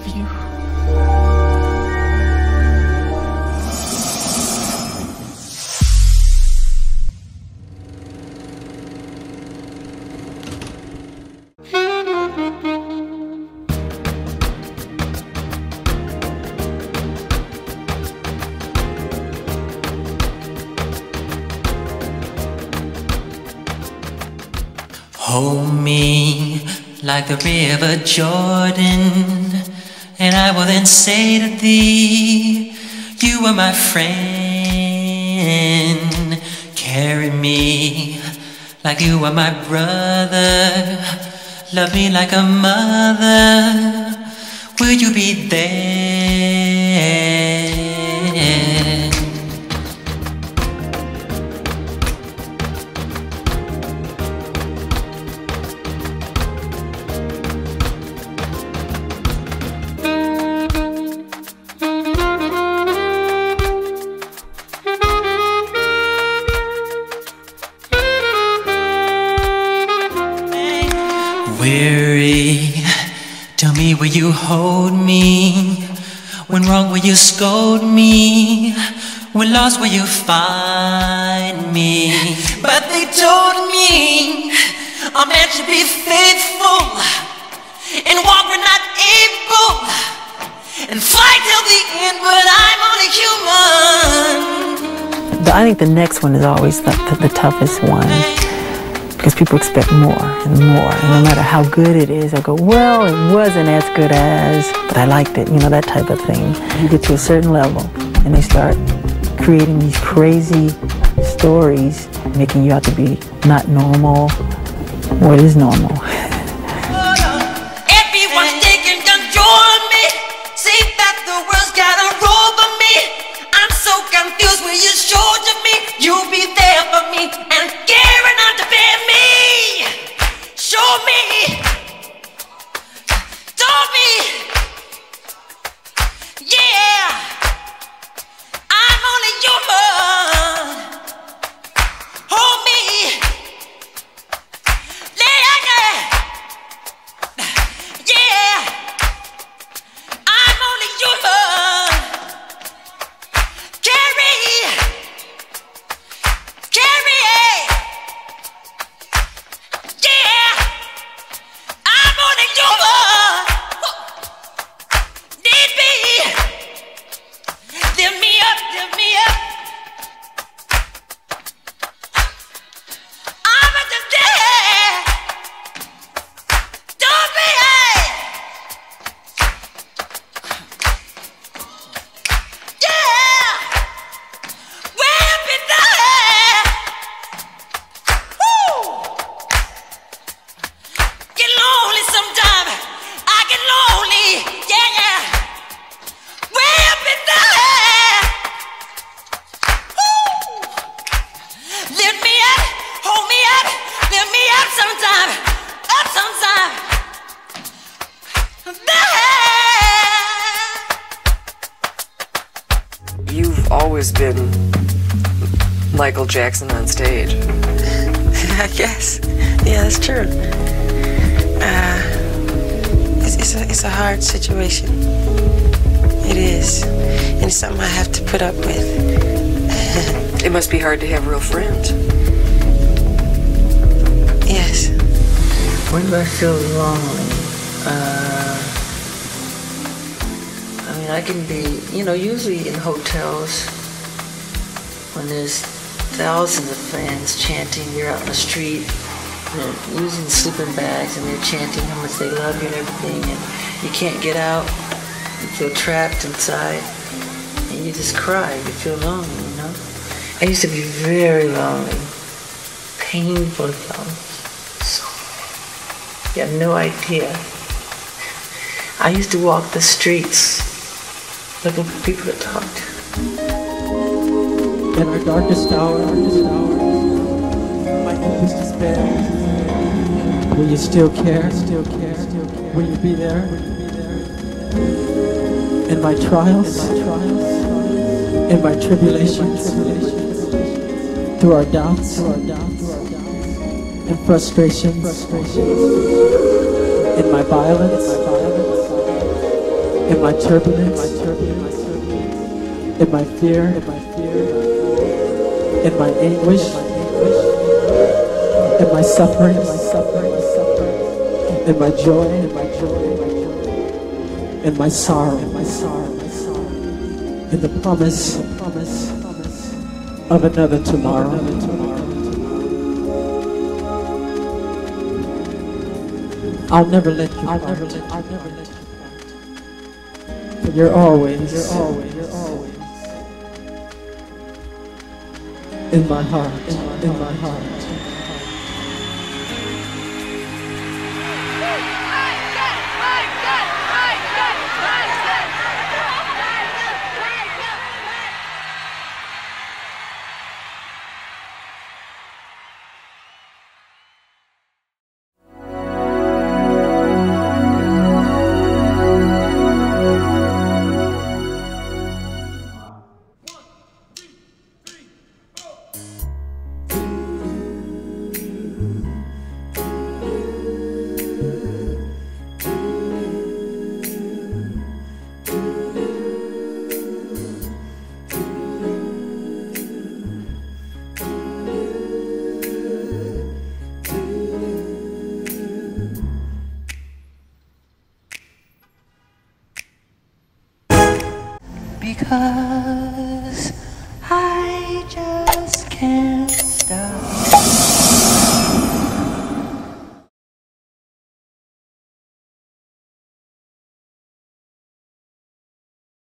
love you. Hold me like the river Jordan, and I will then say to thee, You are my friend. Carry me like you are my brother. Love me like a mother. Will you be there? Will you hold me? When wrong will you scold me? When lost will you find me? But they told me a man should be faithful and walk when not able and fight till the end. But I'm only human. I think the next one is always the, the, the toughest one because people expect more and more. And no matter how good it is, I go, well, it wasn't as good as, but I liked it, you know, that type of thing. You get to a certain level and they start creating these crazy stories, making you out to be not normal. What is normal? Everyone's taking control always been Michael Jackson on stage. I guess. Yeah, that's true. Uh, it's, it's, a, it's a hard situation. It is. And it's something I have to put up with. It must be hard to have real friends. Yes. When do I feel lonely? Uh, I mean, I can be, you know, usually in hotels when there's thousands of fans chanting, you're out in the street, they're using sleeping bags and they're chanting how much they love you and everything, and you can't get out, you feel trapped inside, and you just cry, you feel lonely, you know? I used to be very lonely, painfully lonely. So you have no idea. I used to walk the streets looking for people to talk to. In our darkest hour, darkest hour, my deepest despair. Will you still care? Still care? Still care? Will you be there? In my trials, in my tribulations, through our doubts, and frustrations, in my violence, in my turbulence, in my fear, in my fear, in my anguish, in my suffering, in my suffering, in my joy, in my joy, in my sorrow, in my sorrow, in the promise, promise of another tomorrow. I'll never let you. I'll never let. I'll never let you. You're always. You're always. You're always. In my heart. In my, heart. Because I just can't